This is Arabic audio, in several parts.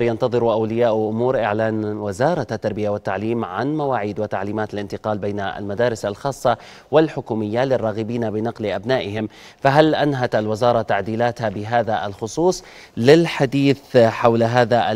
ينتظر أولياء أمور إعلان وزارة التربية والتعليم عن مواعيد وتعليمات الانتقال بين المدارس الخاصة والحكومية للراغبين بنقل أبنائهم. فهل أنهت الوزارة تعديلاتها بهذا الخصوص؟ للحديث حول هذا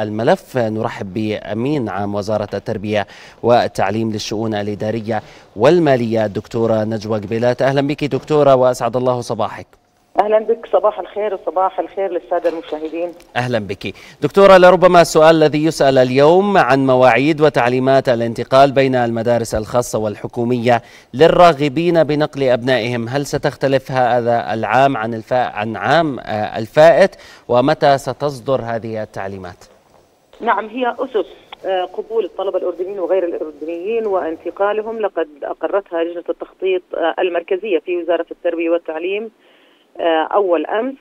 الملف نرحب بأمين عام وزارة التربية والتعليم للشؤون الإدارية والمالية الدكتورة نجوى قبيلات. أهلا بك دكتورة وأسعد الله صباحك. أهلا بك صباح الخير وصباح الخير للسادة المشاهدين. أهلا بك. دكتورة لربما السؤال الذي يسأل اليوم عن مواعيد وتعليمات الانتقال بين المدارس الخاصة والحكومية للراغبين بنقل أبنائهم. هل ستختلف هذا العام عن الفا... عن عام الفائت؟ ومتى ستصدر هذه التعليمات؟ نعم هي أسس قبول الطلبة الأردنيين وغير الأردنيين وانتقالهم لقد أقرتها لجنة التخطيط المركزية في وزارة التربية والتعليم أول أمس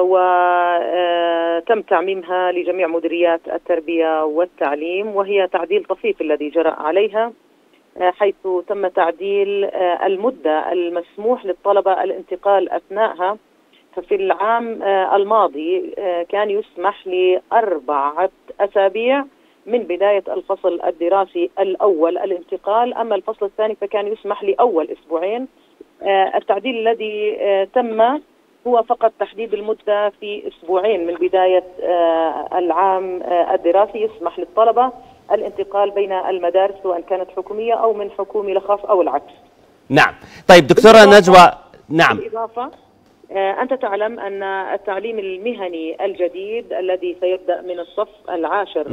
وتم تعميمها لجميع مديريات التربية والتعليم وهي تعديل طفيف الذي جرى عليها حيث تم تعديل المدة المسموح للطلبة الانتقال أثناءها ففي العام الماضي كان يسمح لأربعة أسابيع من بداية الفصل الدراسي الأول الانتقال. أما الفصل الثاني فكان يسمح لأول أسبوعين التعديل الذي تم هو فقط تحديد المدة في أسبوعين من بداية العام الدراسي يسمح للطلبة الانتقال بين المدارس سواء كانت حكومية أو من حكومي لخاص أو العكس. نعم. طيب دكتورة نجوى نعم. بالإضافة أنت تعلم أن التعليم المهني الجديد الذي سيبدأ من الصف العاشر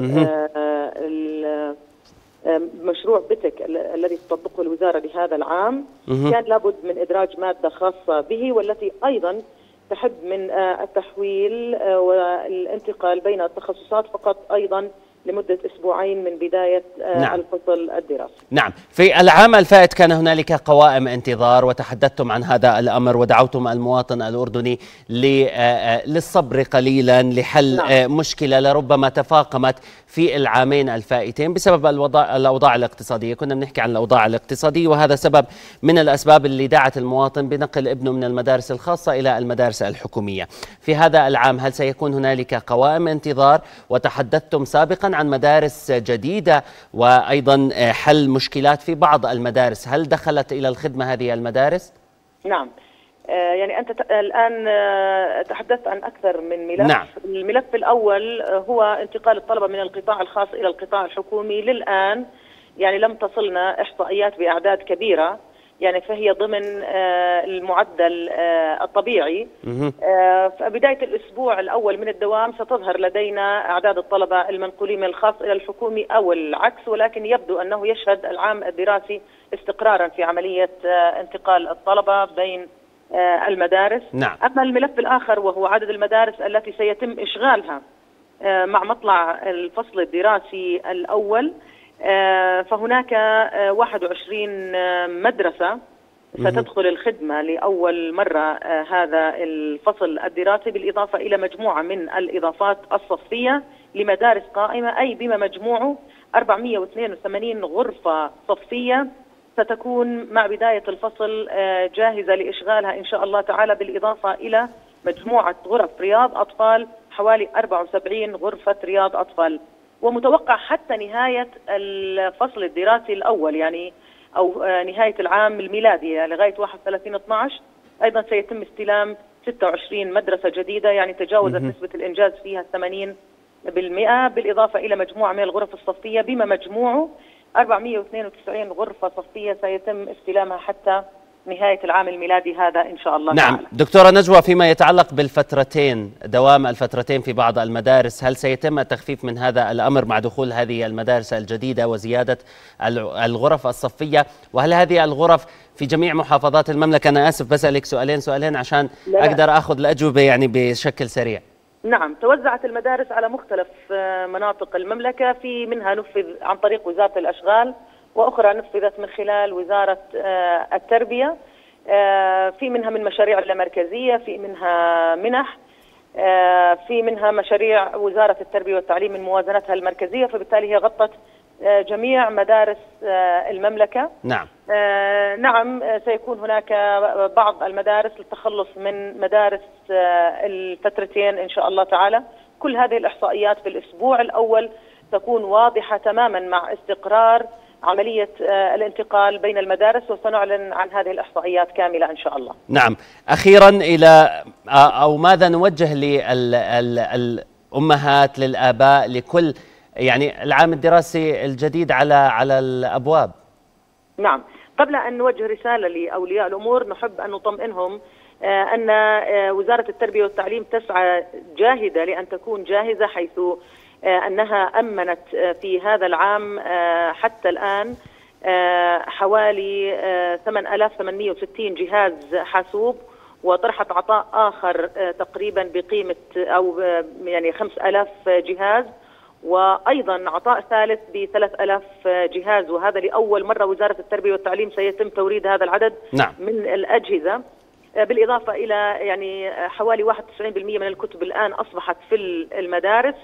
مشروع بتك الذي تطبقه الوزارة لهذا العام. كان لابد من إدراج مادة خاصة به والتي أيضا تحد من التحويل والانتقال بين التخصصات فقط أيضا لمدة أسبوعين من بداية نعم. الفصل الدراسي نعم في العام الفائت كان هنالك قوائم انتظار وتحدثتم عن هذا الأمر ودعوتم المواطن الأردني للصبر قليلا لحل نعم. مشكلة لربما تفاقمت في العامين الفائتين بسبب الأوضاع الاقتصادية كنا بنحكي عن الأوضاع الاقتصادية وهذا سبب من الأسباب اللي دعت المواطن بنقل ابنه من المدارس الخاصة إلى المدارس الحكومية في هذا العام هل سيكون هنالك قوائم انتظار وتحدثتم سابقا عن مدارس جديدة وأيضا حل مشكلات في بعض المدارس. هل دخلت إلى الخدمة هذه المدارس؟ نعم. يعني أنت الآن تحدثت عن أكثر من ملف. نعم. الملف الأول هو انتقال الطلبة من القطاع الخاص إلى القطاع الحكومي. للآن يعني لم تصلنا إحصائيات بأعداد كبيرة. يعني فهي ضمن المعدل الطبيعي. فبداية الأسبوع الأول من الدوام ستظهر لدينا أعداد الطلبة المنقولين من الخاص إلى الحكومي أو العكس ولكن يبدو أنه يشهد العام الدراسي استقرارا في عملية انتقال الطلبة بين المدارس. نعم. أما الملف الآخر وهو عدد المدارس التي سيتم إشغالها مع مطلع الفصل الدراسي الأول فهناك 21 مدرسة ستدخل الخدمة لأول مرة هذا الفصل الدراسي بالإضافة إلى مجموعة من الإضافات الصفية لمدارس قائمة أي بما مجموعه 482 غرفة صفية ستكون مع بداية الفصل جاهزة لإشغالها إن شاء الله تعالى بالإضافة إلى مجموعة غرف رياض أطفال حوالي 74 غرفة رياض أطفال. ومتوقع حتى نهاية الفصل الدراسي الأول يعني أو نهاية العام الميلادي يعني لغاية 31 12 أيضا سيتم استلام 26 مدرسة جديدة يعني تجاوزت نسبة الإنجاز فيها 80 بالمئة بالإضافة إلى مجموعة من الغرف الصفية. بما مجموعه 492 غرفة صفية سيتم استلامها حتى نهاية العام الميلادي هذا إن شاء الله نعم. تعالى. دكتورة نجوى فيما يتعلق بالفترتين دوام الفترتين في بعض المدارس هل سيتم التخفيف من هذا الأمر مع دخول هذه المدارس الجديدة وزيادة الغرف الصفية؟ وهل هذه الغرف في جميع محافظات المملكة؟ أنا آسف بسألك سؤالين سؤالين عشان لا. أقدر أخذ الأجوبة يعني بشكل سريع. نعم. توزعت المدارس على مختلف مناطق المملكة في منها نفذ عن طريق وزارة الأشغال وأخرى نفذت من خلال وزارة التربية في منها من مشاريع المركزية في منها منح في منها مشاريع وزارة التربية والتعليم من موازنتها المركزية فبالتالي هي غطت جميع مدارس المملكة. نعم. نعم سيكون هناك بعض المدارس للتخلص من مدارس الفترتين إن شاء الله تعالى. كل هذه الإحصائيات في الأسبوع الأول تكون واضحة تماما مع استقرار عملية آه، الانتقال بين المدارس وسنعلن عن هذه الإحصائيات كاملة إن شاء الله. نعم. أخيرا إلى آه، أو ماذا نوجه للأمهات للآباء لكل يعني العام الدراسي الجديد على على الأبواب. نعم. قبل أن نوجه رسالة لأولياء الأمور نحب أن نطمئنهم آه، أن وزارة التربية والتعليم تسعى جاهدة لأن تكون جاهزة حيث آه، أنها أمنت آه، في هذا العام آه، حتى الآن حوالي 8860 جهاز حاسوب وطرحت عطاء آخر تقريبا بقيمة أو يعني 5000 جهاز وأيضا عطاء ثالث ب 3000 جهاز وهذا لأول مرة وزارة التربية والتعليم سيتم توريد هذا العدد نعم. من الأجهزة بالإضافة إلى يعني حوالي 91% من الكتب الآن أصبحت في المدارس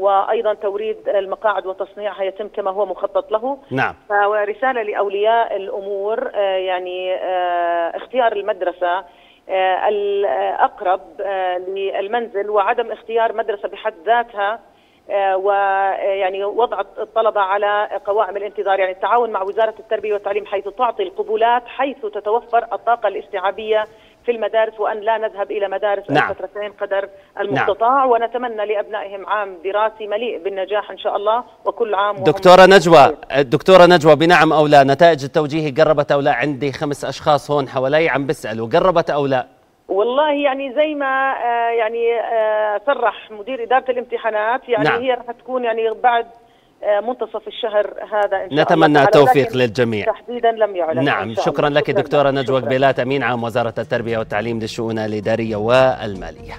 وأيضا توريد المقاعد وتصنيعها يتم كما هو مخطط له. نعم. فرساله لأولياء الأمور آه، يعني آه، اختيار المدرسة آه، الأقرب للمنزل وعدم اختيار مدرسة بحد ذاتها ويعني وضع الطلبة على قوائم الانتظار يعني التعاون مع وزارة التربية والتعليم حيث تعطي القبولات حيث تتوفر الطاقة الاستيعابية في المدارس وأن لا نذهب إلى مدارس نعم. الفترتين قدر المستطاع نعم. ونتمنى لأبنائهم عام دراسي مليء بالنجاح إن شاء الله وكل عام دكتورة نجوى دكتورة نجوى بنعم أو لا نتائج التوجيه قربت أو لا عندي خمس أشخاص هون حوالي عم بيسألوا قربت أو لا والله يعني زي ما آه يعني آه صرح مدير إدارة الامتحانات يعني نعم. هي راح تكون يعني بعد منتصف الشهر هذا إن شاء نتمنى التوفيق للجميع. تحديدا لم يعلن نعم شكرا لك دكتورة نجوى قبيلات أمين عام وزارة التربية والتعليم للشؤون الإدارية والمالية.